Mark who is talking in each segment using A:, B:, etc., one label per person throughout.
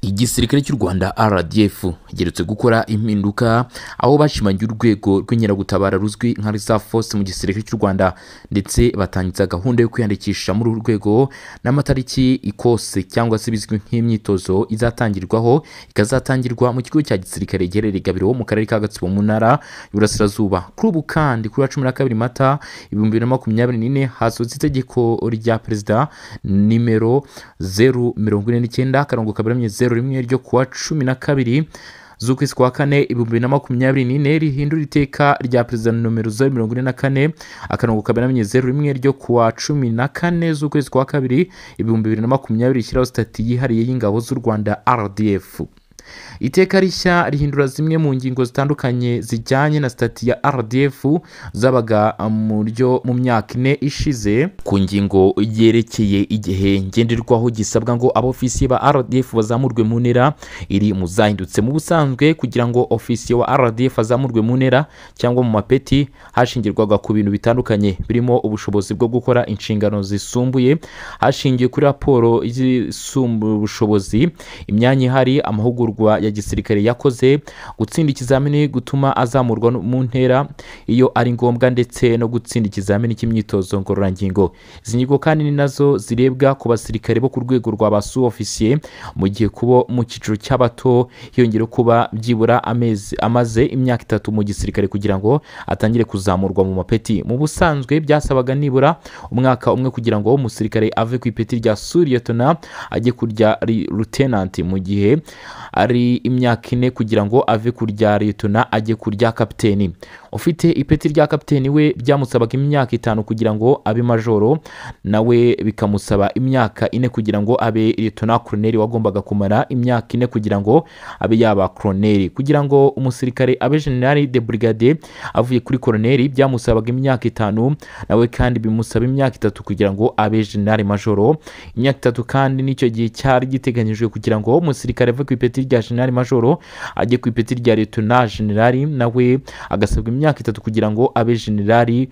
A: igisirikare cy'u rwanda rdf giherutse gukora impinduka aho bashimangiye urwego rw'inkeragutabara ruzwi nka reserve force mu gisirikare cy'u rwanda ndetse batangiza gahunda yo kwiyandikisha muri uru rwego n'amatariki ikose cyangwa se bizwi nk'imyitozo izatangirwaho ikazatangirwa mu kigo cya gisirikare giherereye gabiro mu karere ka gatsibo mu ntara y'uburasirazuba. Kuri ubu kandi kuri wa cumi na kabiri mata ibihumbi bibiri na makumyabiri n'ine hasohotse itegeko rya perezida nimero zeru mirongo ine n'icyenda akarongo kaberamye zeru rimwe ryo kuwa cumi na kabiri z'ukwezi kwa kane ibihumbi na makumyabiri n'ine rihindura iteka rya perezida nomero zeru mirongo ine na kane akarongo kaberamye zeru rimwe ryo kuwa cumi na kane z'ukwezi kwa kabiri ibihumbi bibiri na makumyabiri rishyiraho sitati yihariye y'ingabo z'u rwanda rdf iteka rishya rihindura zimwe mu ngingo zitandukanye zijyanye na sitati ya rdf zabaga mu myaka ine ishize ku ngingo yerekeye igihe ngenderwaho gisabwa ngo abofisiye ba rdf bazamurwe mu ntera. Iri mu zahindutse mu busanzwe kugira ngo ofisiye wa rdf azamurwe mu ntera cyangwa mu mapeti hashingirwaga ku bintu bitandukanye. Birimo ubushobozi bwo gukora inshingano zisumbuye hashingiwe kuri raporo y'ubushobozi imyanya ihari amahugurwa ya gisirikare yakoze gutsinda ikizamini gutuma azamurwa mu ntera. Iyo ari ngombwa ndetse no gutsinda ikizamini cy'imyitozo ngororangingo. Izi ngingo kandi ni na zo zirebwa ku basirikare bo ku rwego rwa ba su ofisiye mu gihe kuba mu cyiciro cy'abato hiyongera kuba byibura amezi amaze imyaka itatu mu gisirikare kugira ngo atangire kuzamurwa mu mapeti. Mu busanzwe byasabaga nibura umwaka umwe kugira ngo umusirikare ave ku ipeti rya suriyetona ajye ku rya rutenanti mu gihe ari imyaka ine kugira ngo ave ku rya leta ajye ku rya kapiteni ufite ipeti rya kapiteni we byamusabaga imyaka itanu kugira ngo abe majoro nawe bikamusaba imyaka ine kugira ngo abe leta koroneri wagombaga kumara imyaka ine kugira ngo abe yaba koroneri kugira ngo umusirikare abe generali de brigade avuye kuri koroneri byamusabaga imyaka itanu nawe kandi bimusaba imyaka itatu kugira ngo abe generali majoro imyaka itatu kandi ni cyo gihe cyari giteganyijwe kugira ngo umusirikare ave ku ipeti rya generali majoro ajye ku ipeti rya leta generali nawe agasabwa imyaka itatu kugira ngo abe generali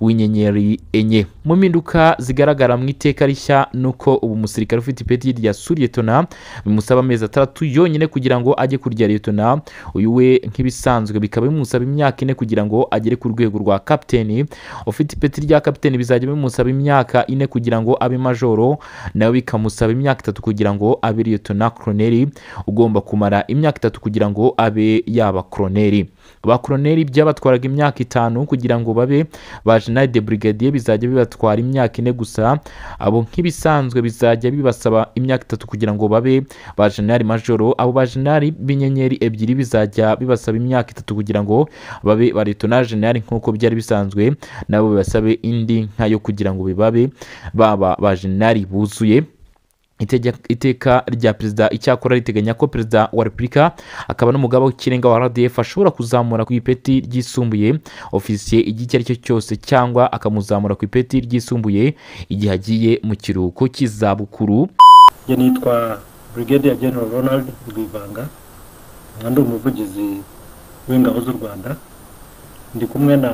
A: w'inyenyeri enye. Mu mpinduka zigaragara mu iteka rishya ni uko ubu umusirikare ufite ipeti rya suriyetona bimusaba amezi atandatu yonyine kugira ngo ajye ku rya leta uyu we nk'ibisanzwe bikaba bimusaba imyaka ine kugira ngo agere ku rwego rwa kapiteni ufite ipeti rya kapiteni bizajya bimusaba imyaka ine kugira ngo abe majoro nawe bikamusaba imyaka itatu kugira ngo abe leta koroneri ugomba kumara imyaka itatu kugira ngo abe yaba koroneri ba koroneri byabatwaraga imyaka itanu kugira ngo babe ba jenali de brigadier bizajya bibatwara imyaka ine gusa. Abo nk'ibisanzwe bizajya bibasaba imyaka itatu kugira ngo babe ba jenali majoro abo ba jenali b'inyenyeri ebyiri bizajya bibasaba imyaka itatu kugira ngo babe ba leta jenali nk'uko byari bisanzwe. Nabo bibasabe indi nkayo kugira ngo bibabe baba ba jenali buzuye. Iteka rya perezida icyakora riteganya ko perezida wa repubulika akaba n'umugaba w'ikirenga wa rdf ashobora kuzamura ku ipeti ryisumbuye ofisiye igihe icyo ari cyo cyose cyangwa akamuzamura ku ipeti ryisumbuye igihe agiye mu kiruhuko cy'izabukuru.
B: Njye nitwa brigadier general ronald rwivanga nkaba ndi umuvugizi w'ingabo z'u rwanda. Ndi kumwe na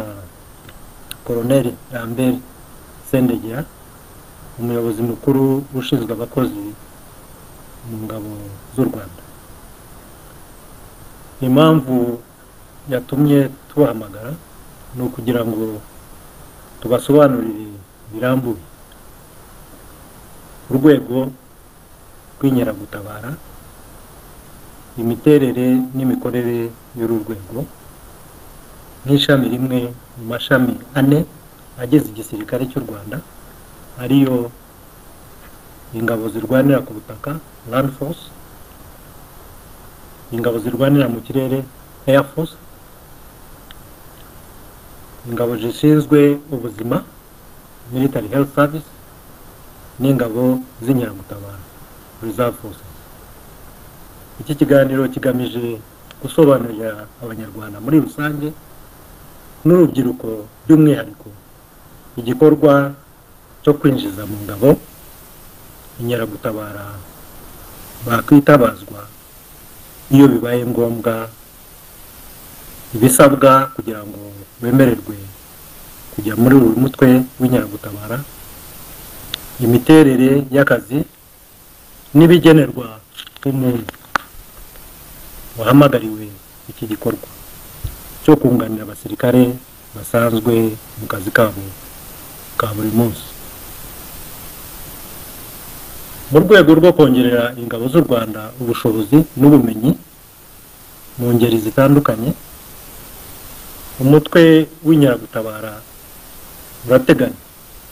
B: koroneri lambert sendegera umuyobozi mukuru ushinzwe abakozi mu ngabo z'u rwanda. Impamvu yatumye tubahamagara ni ukugira ngo tubasobanurire birambuye. Urwego rw'inkeragutabara imiterere n'imikorere y'uru rwego nk'ishami rimwe mu mashami ane agize igisirikare cy'u rwanda ariyo ingabo zirwanira ku butaka land force ingabo zirwanira mu kirere air force ingabo zishinzwe ubuzima military health service n'ingabo z'inkeragutabara reserve forces. Iki kiganiro kigamije gusobanurira abanyarwanda muri rusange n'urubyiruko by'umwihariko igikorwa cyo kwinjiza mu ngabo inkeragutabara bakwitabazwa. Iyo bibaye ngombwa ibisabwa kugira ngo bemererwe kujya muri buri mutwe w'inkeragutabara. Imiterere y'akazi n'ibigenerwa umuntu wahamagariwe iki gikorwa cyo kunganira abasirikare basanzwe mu kazi kabo ka buri munsi. Mu rwego rwo kongerera ingabo z'u rwanda ubushobozi n'ubumenyi mu ngeri zitandukanye umutwe w'inkeragutabara urateganya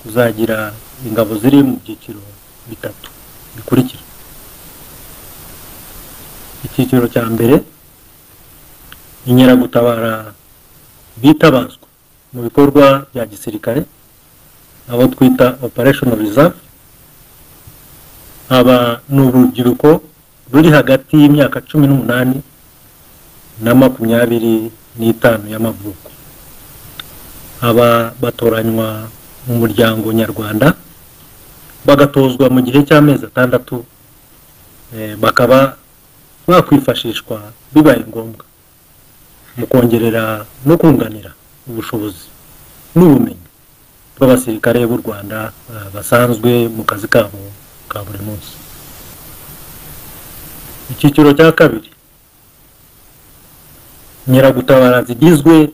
B: kuzagira ingabo ziri mu byiciro bitatu bikurikira. Icyiciro cya mbere inkeragutabara bitabazwa mu bikorwa bya gisirikare abo twita operation reserve aba ni urubyiruko ruri hagati y'imyaka cumi n'umunani na makumyabiri n'itanu y'amavuko. Aba batoranywa mu muryango nyarwanda bagatozwa mu gihe cy'amezi atandatu eh, bakaba bakwifashishwa bibaye ngombwa mu kongerera no kunganira ubushobozi n'ubumenyi bw'abasirikare b'u rwanda eh, basanzwe mu kazi kabo ka buri munsi. Icyiciro cya kabiri. Nyiragutabara zigizwe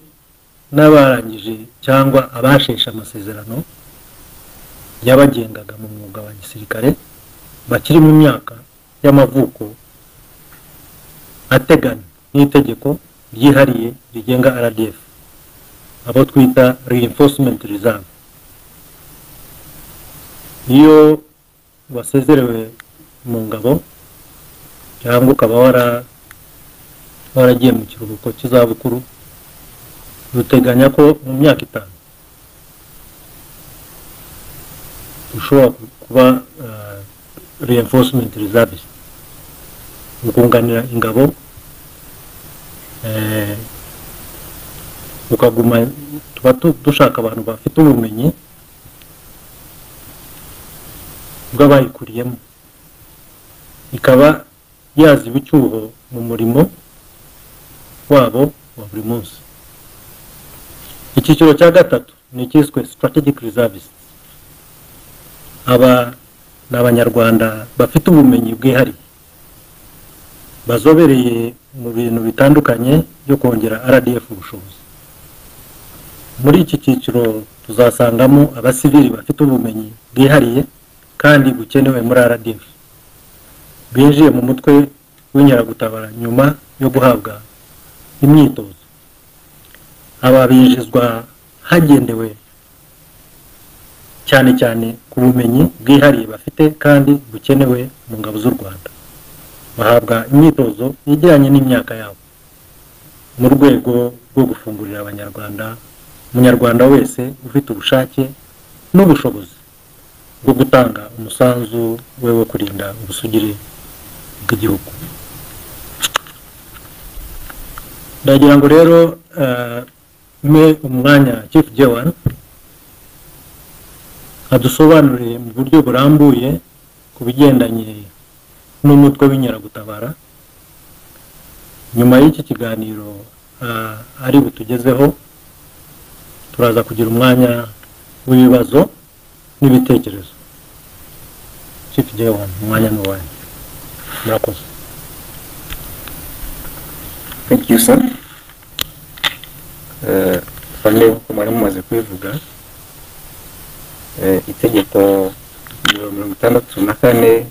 B: n'abarangije cyangwa abasheshe amasezerano yabagengaga mu mwuga wa gisirikare bakiri mu myaka y'amavuko ateganya n'itegeko ryihariye rigenga rdf abo twita reinforcement reserve. Iyo wasezerewe mu ngabo cyangwa ukaba wara waragiye mu kiruhuko cy'izabukuru ruteganya ko mu myaka itanu ushobora kuba uh, reinforcement reservist mu kunganira ingabo eh, ukaguma tuba tu- dushaka abantu bafite ubumenyi bw'abayikuriyemo ikaba yaziba icyuho mu murimo wabo wa buri munsi. Icyiciro cya gatatu ni icyiswe strategic reservists. Aba ni abanyarwanda bafite ubumenyi bwihariye. Bazobereye mu bintu bitandukanye byo kongera rdf ubushobozi. Muri iki cyiciro tuzasangamo abasivili bafite ubumenyi bwihariye kandi bukenewe muri rdf binjiye mu mutwe w'inkeragutabara nyuma yo guhabwa imyitozo. Aba binjizwa hagendewe cyane cyane ku bumenyi bwihariye bafite kandi bukenewe mu ngabo z'u rwanda. Bahabwa imyitozo ijyanye n'imyaka yabo mu rwego rwo gufungurira abanyarwanda umunyarwanda wese ufite ubushake n'ubushobozi bwo gutanga umusanzu we wo kurinda ubusugire bw'igihugu. Ndagira ngo rero eh, mpe umwanya chief jewan adusobanurire mu buryo burambuye ku bigendanye n'umutwe w'inkeragutabara nyuma y'iki kiganiro ah, ari butugezeho turaza kugira umwanya w'ibibazo n'ibitekerezo. Chief jewan umwanya ni uwanyu murakoze
C: Thank you, sir. Uko mwari mumaze kubivuga itegeko mirongo itandatu na kane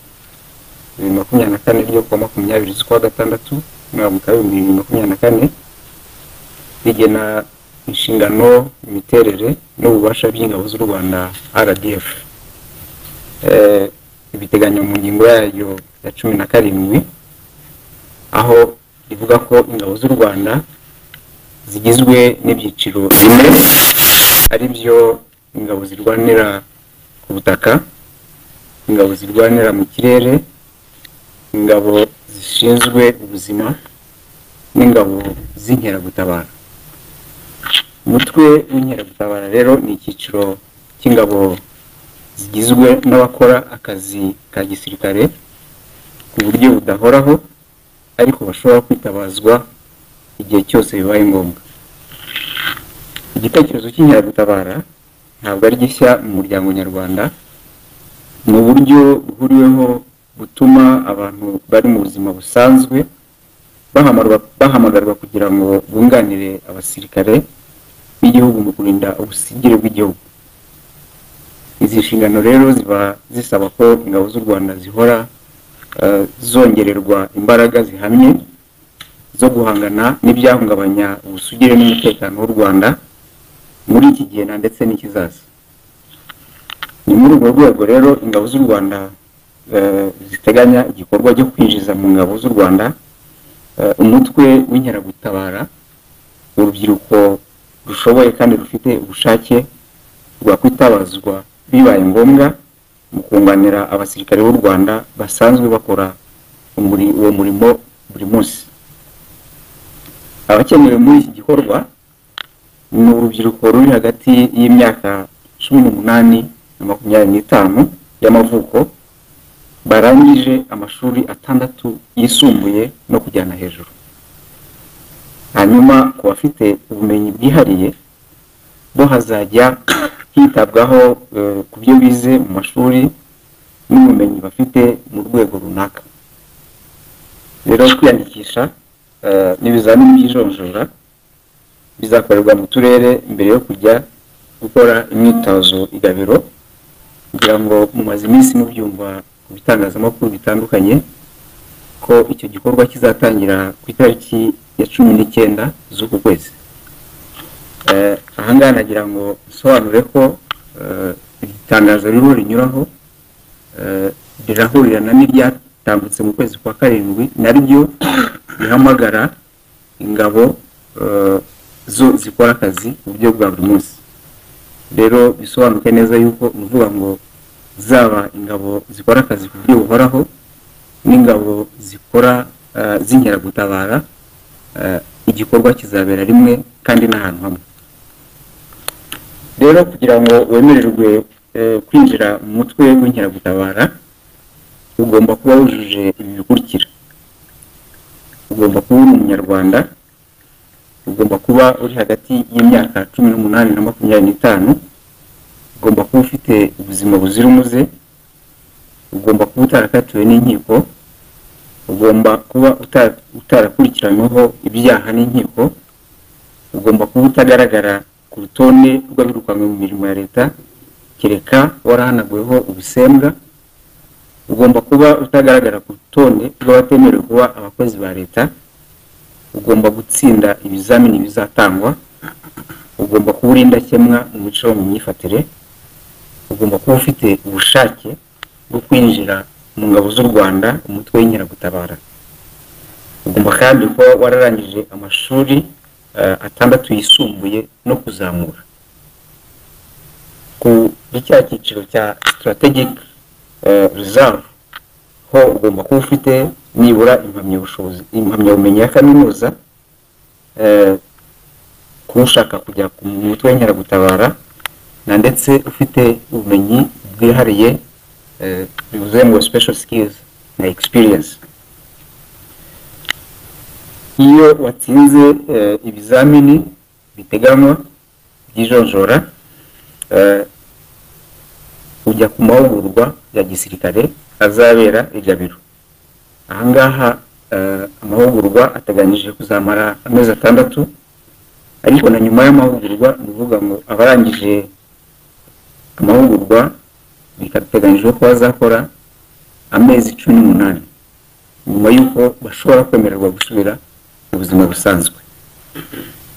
C: bibiri makumyabiri na kane ryo kuwa makumyabiri z'ukwa gatandatu umwaka wa bibiri makumyabiri na kane rigena inshingano imiterere n'ububasha by'ingabo z'u rwanda rdf Ibiteganya mu ngingo yayo ya cumi na karindwi aho rivuga ko ingabo z'u rwanda zigizwe n'ibyiciro bine ari byo ingabo zirwanira ku butaka ingabo zirwanira mu kirere ingabo zishinzwe ubuzima n'ingabo z'inkeragutabara. Umutwe w'inkeragutabara rero ni icyiciro cy'ingabo zigizwe n'abakora akazi ka gisirikare ku buryo budahoraho ariko bashobora kwitabazwa igihe cyose bibaye ngombwa. Igitekerezo cy'inkeragutabara ntabwo ari gishya mu muryango nyarwanda ni uburyo buhuriweho butuma abantu bari mu buzima busanzwe bahamagarwa kugira ngo bunganire abasirikare b'igihugu mu kurinda ubusigire bw'igihugu. Izi nshingano rero ziba zisaba ko ingabo z'u rwanda zihora eh, zongererwa imbaraga zihamye zo guhangana n'ibyahungabanya ubusugire n'umutekano w'u rwanda muri iki gihe na ndetse n'ikizaza. Ni muri urwo rwego rero ingabo z'u rwanda eh, ziteganya igikorwa cyo kwinjiza mu ngabo z'u rwanda eh, umutwe w'inkeragutabara urubyiruko rushoboye kandi rufite ubushake rwakwitabazwa bibaye ngombwa mu kunganira abasirikare b'u rwanda basanzwe bakora uwo murimo buri munsi. Abakenewe muri iki gikorwa ni urubyiruko ruri hagati y'imyaka cumi n'umunani na makumyabiri n'itanu y'amavuko barangije amashuri atandatu yisumbuye no kujyana hejuru. Hanyuma ku bafite ubumenyi bwihariye bo hazajya hitabwaho eh, ku byo bize mu mashuri n'ubumenyi bafite mu rwego runaka. Rero kwiyandikisha eh, n'ibizamini by'ijonjora bizakorerwa mu turere mbere yo kujya gukora imyitozo igabiro kugira ngo mumaze iminsi mubyumva ku bitangazamakuru bitandukanye ko icyo gikorwa kizatangira ku itariki ya cumi n'icyenda z'uku kwezi. Ahangaha nagira ngo nsobanure ko eh, iri tangazo ririho rinyuraho eh, rirahurirana n'iryatambutse mu kwezi kwa karindwi naryo rihamagara ingabo eh, zo zikora akazi mu buryo bwa buri munsi. Rero bisobanuke neza yuko uvuga ngo zaba ingabo zikora akazi ku buryo buhoraho n'ingabo zikora eh, z'inkeragutabara eh, igikorwa kizabera rimwe kandi n'ahantu hamwe. Rero kugira ngo wemererwe eh, kwinjira mu mutwe w'inkeragutabara ugomba kuba wujuje ibi bikurikira ugomba kuba uri umunyarwanda ugomba kuba uri hagati y'imyaka cumi n'umunani na makumyabiri n'itanu ugomba kuba ufite ubuzima buzira umuze ugomba kuba utarakatiwe n'inkiko ugomba kuba uta- utarakurikiranyweho ibyaha n'inkiko ugomba kuba utagaragara ku rutonde rw'abirukanwe mu mirimo ya leta kereka warahanaguweho ubusembwa ugomba kuba utagaragara ku rutonde rw'abatemerewe kuba abakozi ba leta ugomba gutsinda ibizamini bizatangwa ugomba kuba uri indakemwa mu mico mu myifatire ugomba kuba ufite ubushake bwo kwinjira mu ngabo z'u rwanda umutwe w'inkeragutabara. Ugomba kandi kuba wararangije amashuri atandatu yisumbuye no kuzamura. Kuri cya cyiciro cya strategic eh, reserve ho ugomba kuba ufite nibura impamyabumenyi ya kaminuza eh, kuba ushaka kujya ku mutwe w'inkeragutabara na ndetse ufite ubumenyi bwihariye eh, bivuze ngo special skills na experience. Iyo watsinze eh, ibizamini biteganywa by'ijonjora eh, ujya ku mahugurwa ya gisirikare azabera i Gabiro. Ahangaha eh, amahugurwa ateganyije kuzamara amezi atandatu ariko na nyuma y'amahugurwa ni ukuvuga ngo abarangije amahugurwa bikateganyijwe ko bazakora amezi cumi n'umunani. Nyuma y'uko bashobora kwemererwa gusubira mu buzima busanzwe.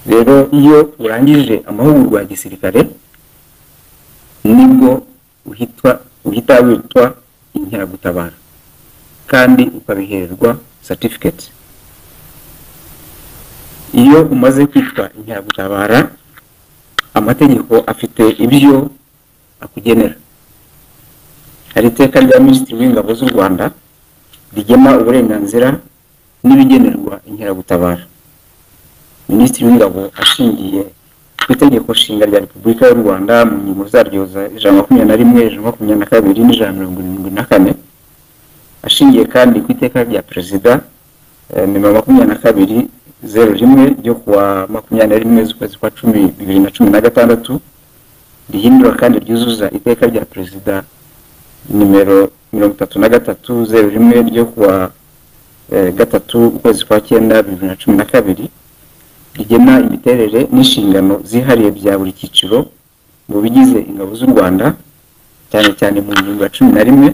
C: Rero iyo urangije amahugurwa ya gisirikare ni bwo uhitwa uhita witwa inkeragutabara kandi ukabihererwa certificate. Iyo umaze kwitwa inkeragutabara amategeko afite ibyo akugenera. Hari iteka rya minisitiri w'ingabo z'u rwanda rigena uburenganzira n'ibigenerwa inkeragutabara. Minisitiri w'ingabo ashingiye ku itegeko nshinga rya repubulika y'u rwanda mu ngingo zaryo za ijana na makumyabiri na rimwe ijana na makumyabiri na kabiri n'ijana na mirongo irindwi na kane ashingiye kandi ku iteka rya perezida eh, nimero makumyabiri na kabiri zeru rimwe ryo kuwa makumyabiri na rimwe z'ukwezi kwa cumi bibiri na cumi na gatandatu rihindura kandi ryuzuza iteka rya perezida nimero mirongo itatu na gatatu zeru rimwe ryo kuwa gatatu ukwezi kwa cyenda bibiri na cumi na kabiri rigena imiterere n'inshingano zihariye bya buri cyiciro mu bigize ingabo z'u rwanda cyane cyane mu ngingo ya cumi na rimwe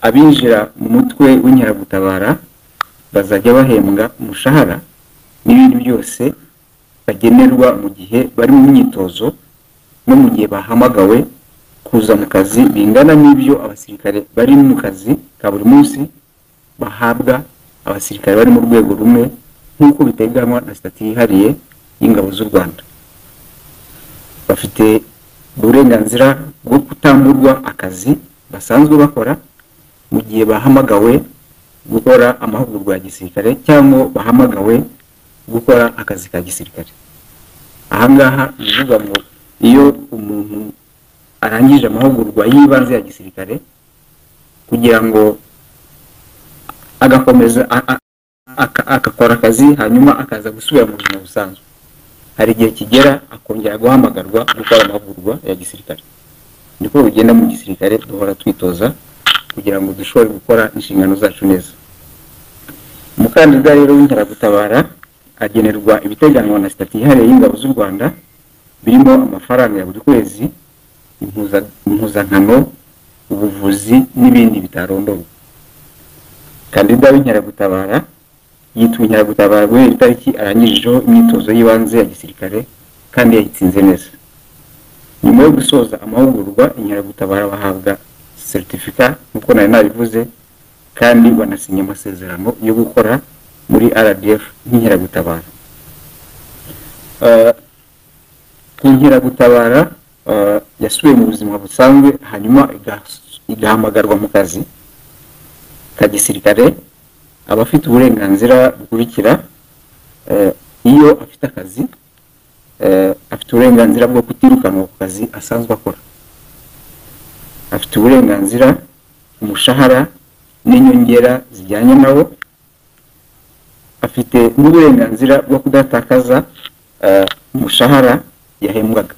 C: abinjira mu mutwe w'inkeragutabara bazajya bahembwa umushahara n'ibindi byose bagenerwa mu gihe bari mu myitozo no mu gihe bahamagawe kuza mu kazi bingana n'ibyo abasirikare bari mu kazi ka buri munsi bahabwa abasirikare bari mu rwego rumwe nk'uko biteganywa na sitati yihariye y'ingabo z'u rwanda. Bafite uburenganzira bwo kutamburwa akazi basanzwe bakora mu gihe bahamagawe gukora amahugurwa ya gisirikare cyangwa bahamagawe gukora akazi ka gisirikare. Ahangaha ni ukuvuga ngo iyo umuntu arangije amahugurwa y'ibanze ya gisirikare kugira ngo agakomeza agakora akazi hanyuma akaza gusubira mu buzima busanzwe. Hari igihe kigera akongera guhamagarwa gukora amahugurwa ya gisirikare. Niko bigenda mu gisirikare duhora twitoza kugira ngo dushobore gukora inshingano zacu neza. Umukandida rero w'inkeragutabara agenerwa ibiteganywa na sitati yihariye y'ingabo z'u rwanda birimo amafaranga ya buri kwezi impuza- impuzankano ubuvuzi n'ibindi bitarondorwa. Kandida w'inkeragutabara yitwa inkeragutabara guhera itariki arangijeho imyitozo y'ibanze ya gisirikare kandi yayitsinze neza. Nyuma yo gusoza amahugurwa inkeragutabara bahabwa seritifika nk'uko nari nabivuze kandi banasinya amasezerano yo gukora muri rdf nk'inkeragutabara. Eh, ku nkeragutabara eh, yasubiye mu buzima busanzwe hanyuma iga- igahamagarwa mu kazi. Ka gisirikare aba afite uburenganzira bukurikira eh, iyo afite akazi eh, afite uburenganzira bwo kutirukanwa ku kazi asanzwe akora. Afite uburenganzira umushahara n'inyongera zijyanye nawo. Afite n'uburenganzira bwo kudatakaza eh, umushahara yahembwaga.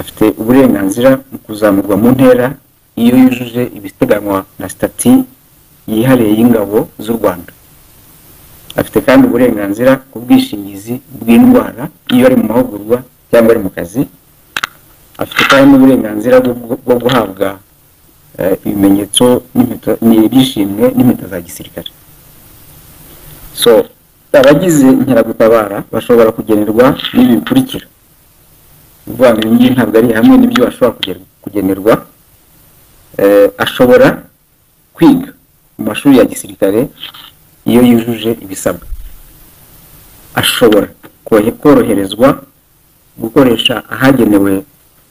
C: Afite uburenganzira mu kuzamurwa mu ntera iyo yujuje ibiteganywa na sitati yihariye y'ingabo z'u rwanda. Afite kandi uburenganzira ku bwishingizi bw'indwara iyo ari mu mahugurwa cyangwa ari mu kazi. Afite kandi n'uburenganzira bwo guhabwa eh, ibimenyetso n'impeta- ni- by'ishimwe n'impeta za gisirikare. So abagize inkeragutabara bashobora kugenerwa n'ibi bikurikira. Ni ukuvuga ibi ngibi ntabwo ari hamwe n'ibyo bashobora kugenerwa. Ashobora kwiga mu mashuri ya gisirikare iyo yujuje ibisabwa. Ashobora korohe- koroherezwa gukoresha ahagenewe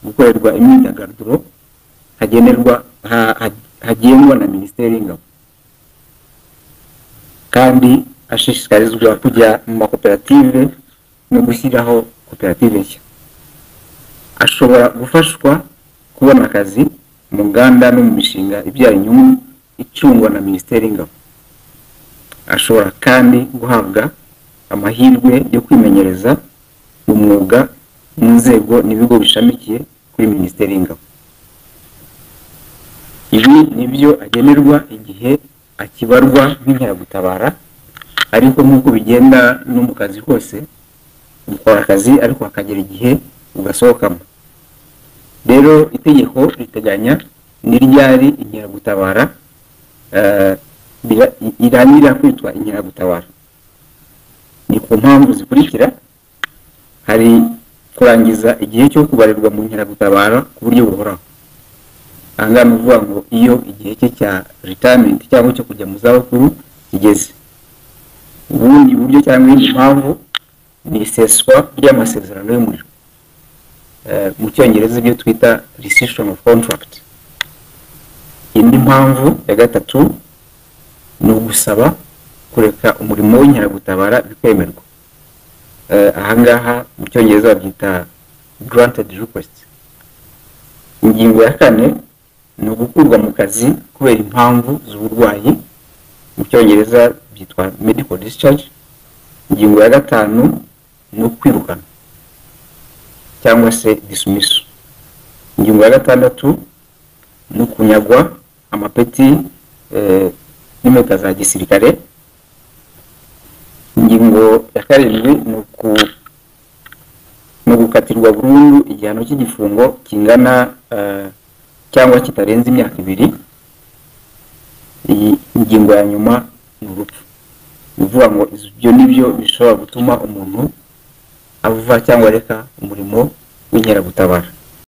C: gukorerwa imyidagaduro hagenerwa ha- ha- hagengwa na minisiteri y'ingabo. Kandi ashishikarizwa kujya mu makoperative no gushyiraho koperative nshya. Ashobora gufashwa kubona akazi mu nganda no mu mishinga ibyara inyungu icungwa na minisiteri y'ingabo. Ashobora kandi guhabwa amahirwe yo kwimenyereza mu mwuga mu nzego n'ibigo bishamikiye kuri minisiteri y'ingabo. Ibi ni byo agenerwa igihe akibarwa nk'inkeragutabara ariko nk'uko bigenda no mu kazi kose ukora akazi ariko hakagera igihe ugasohokamo. Rero itegeko riteganya ni ryari inkeragutabara? Eh, irangira kwitwa inkeragutabara. Ni ku mpamvu zikurikira hari kurangiza igihe cyo kubarirwa mu nkeragutabara ku buryo buhoraho. Ahangaha ni ukuvuga ngo iyo igihe cye cya retirement cyangwa cyo kujya mu zabukuru kigeze. Ubundi buryo cyangwa iyindi mpamvu ni iseswa ry'amasezerano y'umuriro. Mu cyongereza ibyo twita rescission of contract. Indi mpamvu ya gatatu ni ugusaba kureka umurimo w'inkeragutabara bikwemerwa Eh, ahangaha mu cyongereza babyita granted request. Ingingo ya kane ni ugukurwa mu kazi kubera impamvu z'uburwayi. Mu cyongereza byitwa medical discharge. Ingingo ya gatanu ni ukwirukana. Cyangwa se dismiss. Ingingo ya gatandatu no kunyagwa amapeti eh, n'impeta za gisirikare. Ingingo ya karindwi ni ni ugukatirwa burundu igihano cy'igifungo kingana eh, cyangwa kitarenze imyaka ibiri. Iyi ingingo ya nyuma ni urupfu. Ni ukuvuga ngo ibyo ni byo bishobora gutuma umuntu ava cyangwa areka umurimo w'inkeragutabara.